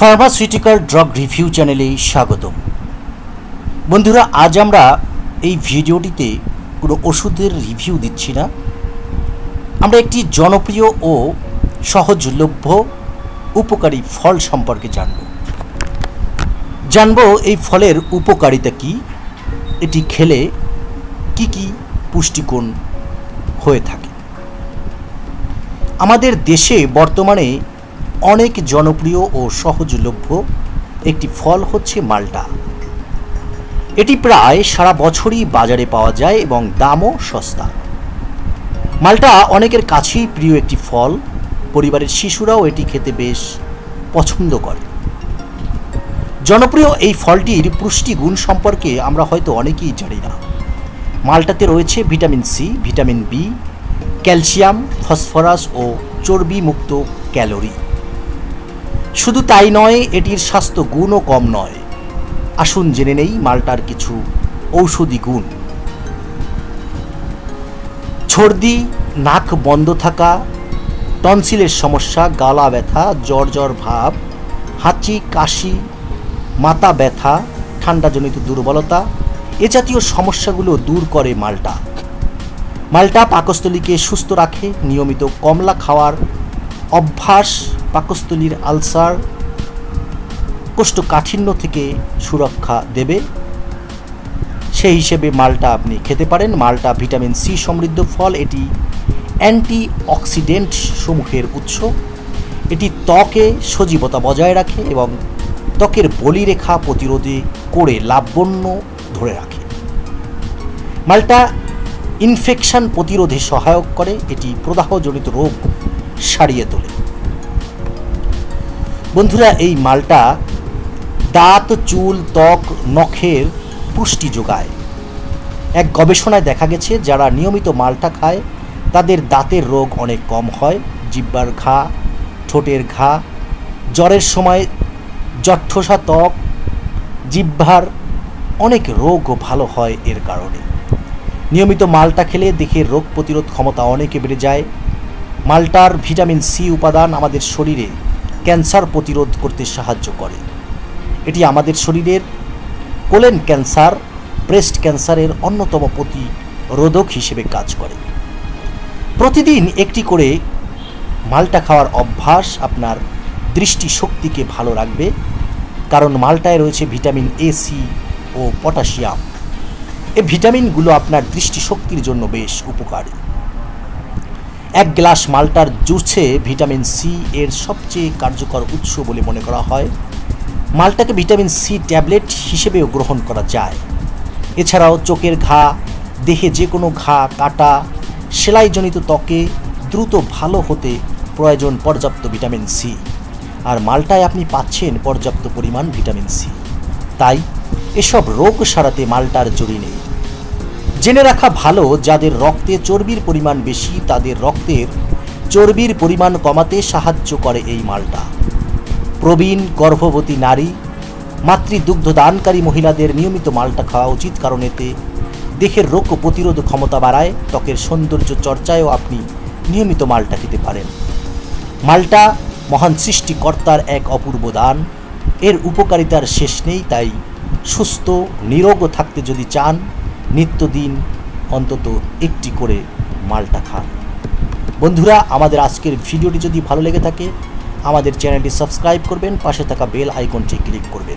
Pharmaceutical drug review চ্যানেলে স্বাগতম। বন্ধুরা, আজ আমরা এই ভিডিওটিতে কোনো ওষুধের রিভিউ দিচ্ছি না। আমরা একটি জনপ্রিয় ও সহজলভ্য উপকারী ফল সম্পর্কে জানব। জানব এই ফলের উপকারিতা কি, এটি খেলে কি কি পুষ্টিগুণ হয়ে থাকে। আমাদের দেশে বর্তমানে অনেক জনপ্রিয় ও সহজলভ্য একটি ফল হচ্ছে মাল্টা। এটি প্রায় সারা বছরই বাজারে পাওয়া যায় এবং দামও সস্তা। মাল্টা অনেকের কাছেই প্রিয় একটি ফল, পরিবারের শিশুরাও এটি খেতে বেশ পছন্দ করে। জনপ্রিয় এই ফলটির পুষ্টিগুণ সম্পর্কে আমরা হয়তো অনেকেই জানি না। মাল্টাতে রয়েছে vitamin C, vitamin B, calcium, phosphorus ও চর্বিমুক্ত ক্যালোরি। শুধু তাই নয়, এটির স্বাস্থ্য গুণও কম নয়। আসুন জেনে নেই মালটার কিছু ঔষধি গুণ। সর্দি নাক বন্ধ থাকা, টনসিলের সমস্যা, গালা ব্যথা, জ্বর জ্বর ভাব, হাঁচি, কাশি, মাথা ব্যথা, ঠান্ডাজনিত দুর্বলতা, এ জাতীয় সমস্যাগুলো দূর করে মালটা। মালটা পাকস্থলীকে সুস্থ রাখে, নিয়মিত কমলা খাওয়ার অভ্যাস পাকস্থলীর আলসার কোষ্ঠকাঠিন্য থেকে সুরক্ষা দেবে। সেই হিসেবে মালটা আপনি খেতে পারেন। মালটা ভিটামিন সি সমৃদ্ধ ফল। এটি অ্যান্টি অক্সিডেন্ট সমূহের উৎস। এটি ত্বকে সজীবতা বজায় রাখে এবং ত্বকের বলিরেখা প্রতিরোধে করে লাভবন্য ধরে রাখে। মালটা ইনফেকশন প্রতিরোধে সহায়ক করে। এটি প্রদাহজনিত রোগ সারিয়ে তোলে। বন্ধুরা, এই মালটা দাঁত, চুল, ত্বক, নখের পুষ্টি যোগায়। এক গবেষণায় দেখা গেছে, যারা নিয়মিত মালটা খায়, তাদের দাঁতের রোগ অনেক কম হয়। জিব্বার ঘা, ঠোঁটের ঘা, জ্বরের সময় জঠোসা ত্বক জিহ্বার অনেক রোগও ভালো হয় এর কারণে। নিয়মিত মালটা খেলে দেখে রোগ প্রতিরোধ ক্ষমতা অনেকে বেড়ে যায়। মালটার ভিটামিন সি উপাদান আমাদের শরীরে ক্যান্সার প্রতিরোধ করতে সাহায্য করে। এটি আমাদের শরীরের কোলেন ক্যান্সার, ব্রেস্ট ক্যান্সারের অন্যতম প্রতিরোধক হিসেবে কাজ করে। প্রতিদিন একটি করে মালটা খাওয়ার অভ্যাস আপনার দৃষ্টিশক্তিকে ভালো রাখবে, কারণ মালটায় রয়েছে ভিটামিন এ সি ও পটাশিয়াম। এই ভিটামিনগুলো আপনার দৃষ্টিশক্তির জন্য বেশ উপকারী। এক গ্লাস মালটার জুসে ভিটামিন সি এর সবচেয়ে কার্যকর উৎস বলে মনে করা হয়। মালটাকে ভিটামিন সি ট্যাবলেট হিসেবেও গ্রহণ করা যায়। এছাড়াও চোখের ঘা, দেহে যে কোনো ঘা, কাটা, সেলাইজনিত ত্বকে দ্রুত ভালো হতে প্রয়োজন পর্যাপ্ত ভিটামিন সি আর মালটায় আপনি পাচ্ছেন পর্যাপ্ত পরিমাণ ভিটামিন সি তাই এসব রোগ সারাতে মালটার জড়ি নেই। জেনে রাখা ভালো, যাদের রক্তে চর্বির পরিমাণ বেশি, তাদের রক্তের চর্বির পরিমাণ কমাতে সাহায্য করে এই মালটা। প্রবীণ, গর্ভবতী নারী মাতৃদুগ্ধদানকারী মহিলাদের নিয়মিত মালটা খাওয়া উচিত, কারণ এতে দেহের রোগ প্রতিরোধ ক্ষমতা বাড়ায়, ত্বকের সৌন্দর্য চর্চায়ও আপনি নিয়মিত মালটা খেতে পারেন। মালটা মহান সৃষ্টিকর্তার এক অপূর্ব দান। এর উপকারিতার শেষ নেই, তাই সুস্থ, নিরোগ থাকতে যদি চান নিত্যদিন অন্তত একটি করে মালটা খান। বন্ধুরা, আমাদের আজকের ভিডিওটি যদি ভালো লেগে থাকে, আমাদের চ্যানেলটি সাবস্ক্রাইব করবেন, পাশে থাকা বেল আইকনটি ক্লিক করবেন।